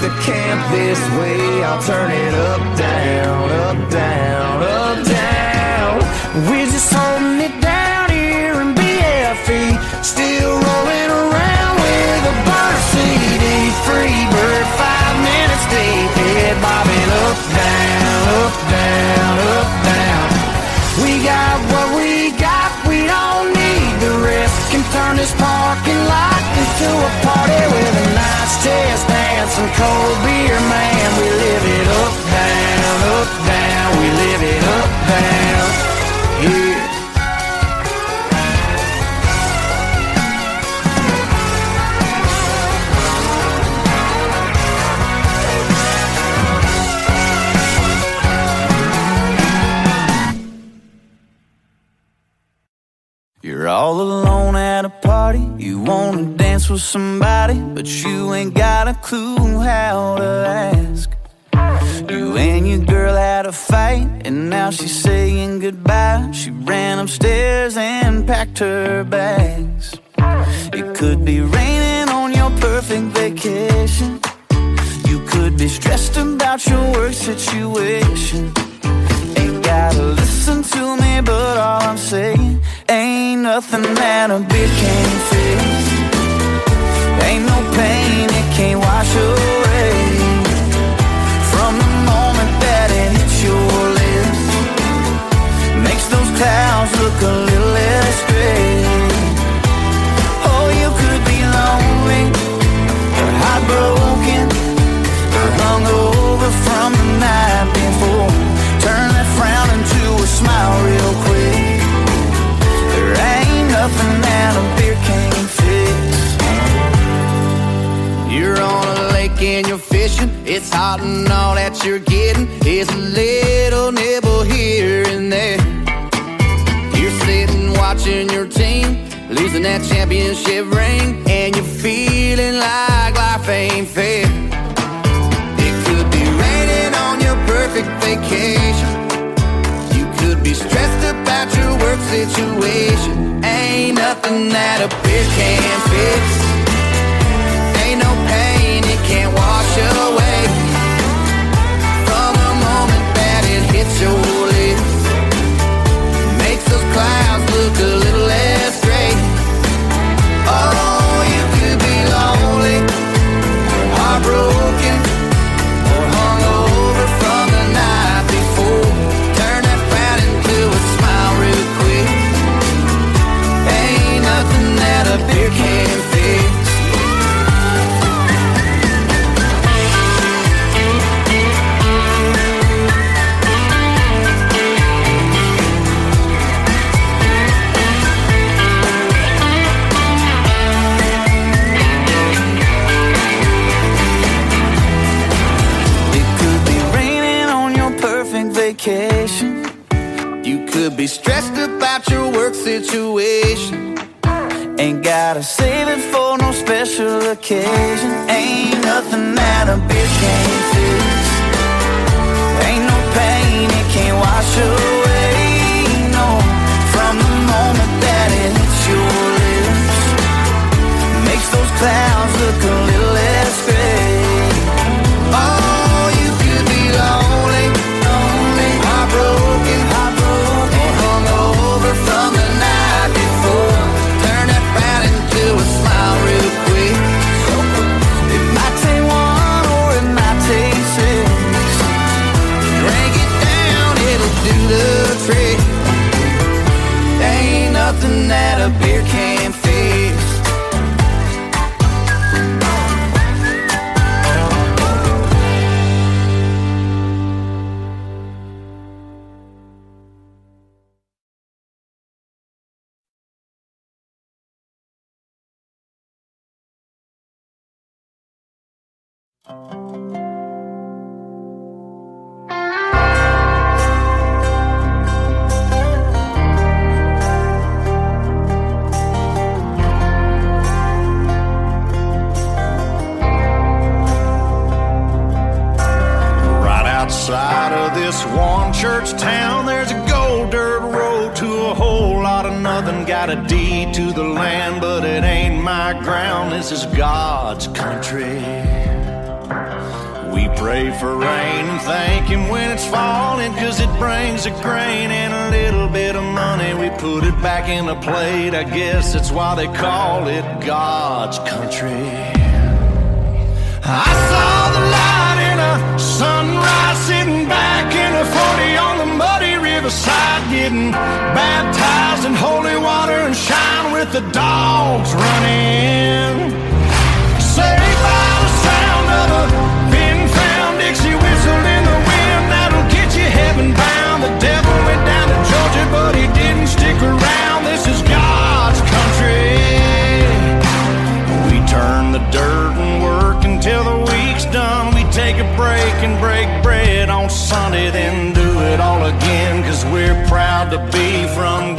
the camp this way, I'll turn it up, down, up, down, up, down. We just all alone at a party. You wanna dance with somebody But you ain't got a clue how to ask. You and your girl had a fight And now she's saying goodbye. She ran upstairs and packed her bags. It could be raining on your perfect vacation. You could be stressed about your work situation. Ain't gotta listen to me but all I'm saying Ain't nothing that a bitch can't fix. Ain't no pain it can't wash away. From the moment that it hits your lips, makes those clouds look alive. that championship ring and you're feeling like life ain't fair. It could be raining on your perfect vacation. You could be stressed about your work situation. Ain't nothing that a beer can't fix. church town, there's a gold dirt road to a whole lot of nothing. Got a deed to the land, but it ain't my ground. This is God's country. We pray for rain and thank Him when it's falling, cause it brings a grain and a little bit of money. We put it back in a plate, I guess that's why they call it God's country. I saw the light sunrise sitting back in a 40 on the muddy riverside, getting baptized in holy water and shine with the dogs running. Break and break bread on Sunday, then do it all again. Cause we're proud to be from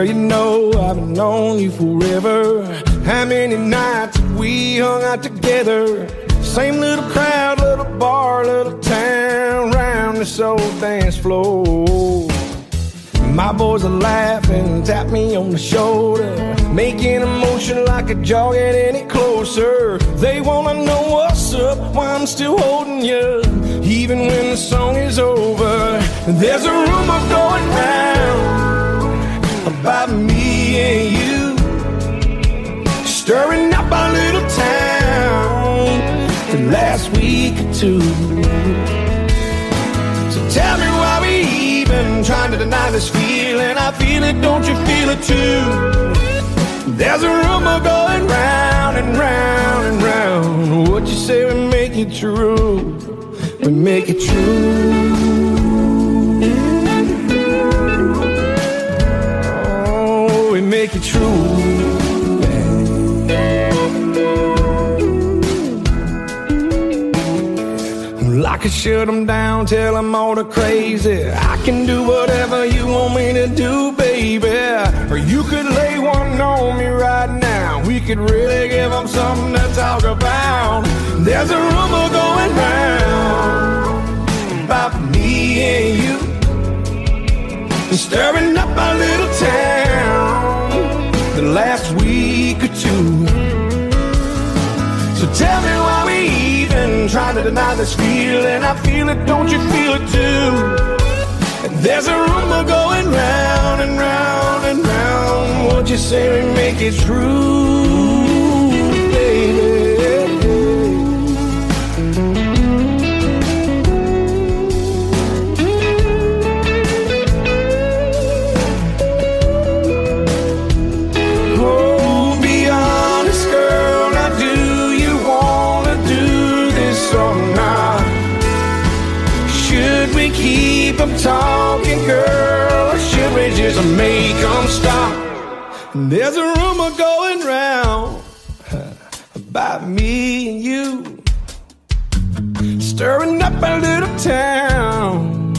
girl, you know I've known you forever. How many nights we hung out together? Same little crowd, little bar, little town, round this old dance floor. My boys are laughing, tap me on the shoulder, making a motion like a jog get any closer. They wanna know what's up, why I'm still holding you, even when the song is over. There's a rumor going round about me and you, stirring up our little town the last week or two. So tell me why we even trying to deny this feeling. I feel it, don't you feel it too? There's a rumor going round and round and round. What you say we make it true? We make it true. True. I could shut them down, tell them all the crazy. I can do whatever you want me to do, baby. Or you could lay one on me right now. We could really give them something to talk about. There's a rumor going round about me and you. Stirring up our little town last week or two. So tell me why we even try to deny this feeling. I feel it, don't you feel it too? There's a rumor going round and round and round. Won't you say we make it true, about me and you stirring up a little town.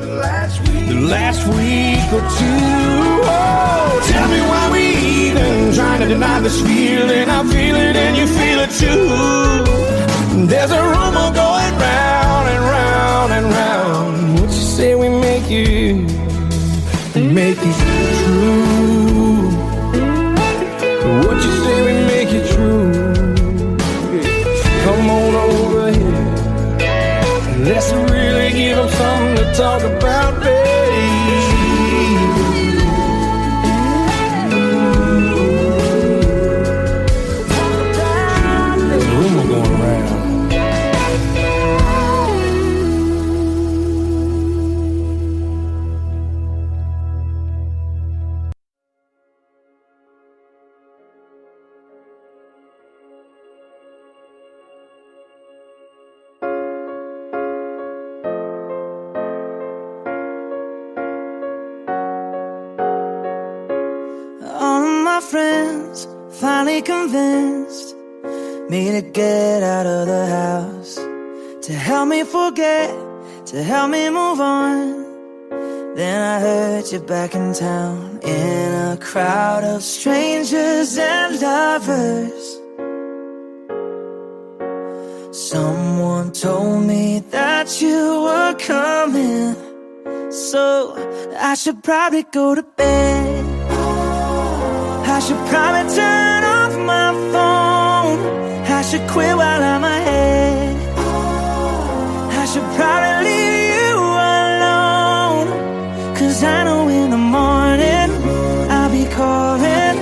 The last week, the last week or two. Oh, tell me why we even trying to deny this feeling. I feel it and you feel it too. There's a rumor going round and round and round. What you say we make it, make it true? Convinced me to get out of the house, to help me forget, to help me move on. Then I heard you back in town in a crowd of strangers and lovers. Someone told me that you were coming, so I should probably go to bed. I should probably turn off my phone. I should quit while I'm ahead. I should probably leave you alone. Cause I know in the morning I'll be calling,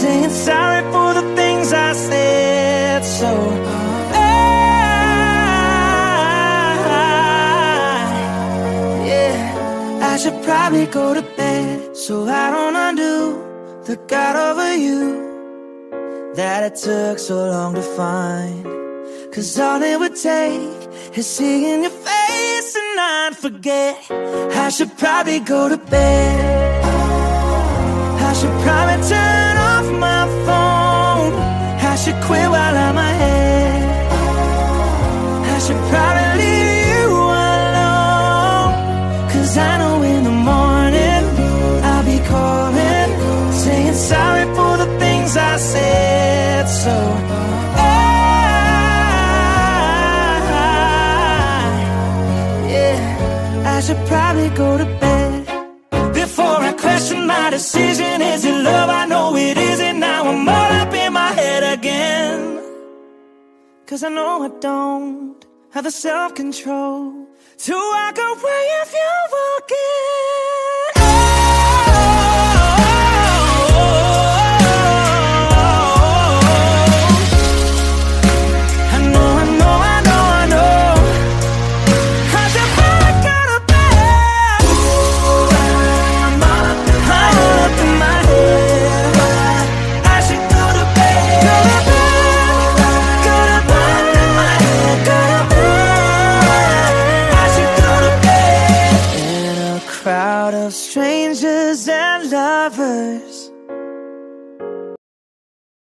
saying sorry for the things I said. So I, yeah, I should probably go to bed so I don't undo the God over you that it took so long to find. Cause all it would take is seeing your face and I'd forget. I should probably go to bed. I should probably turn off my phone. I should quit while I'm ahead. I should probably leave you alone. Cause I know in the morning I'll be calling, saying sorry for the things I said. So I, yeah, I should probably go to bed before I question my decision. Is it love? I know it isn't. Now I'm all up in my head again. Cause I know I don't have the self control to walk away if you're walking.